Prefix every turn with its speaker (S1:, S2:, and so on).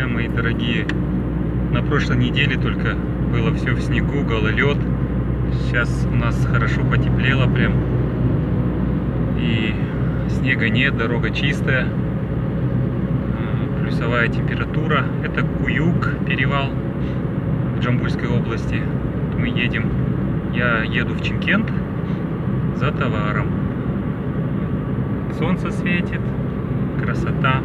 S1: друзья мои дорогие. На прошлой неделе только было все в снегу, гололед. Сейчас у нас хорошо потеплело прям. И снега нет, дорога чистая. Плюсовая температура. Это Куюк, перевал в Джамбульской области. Мы едем, я еду в Чимкент за товаром. Солнце светит, красота.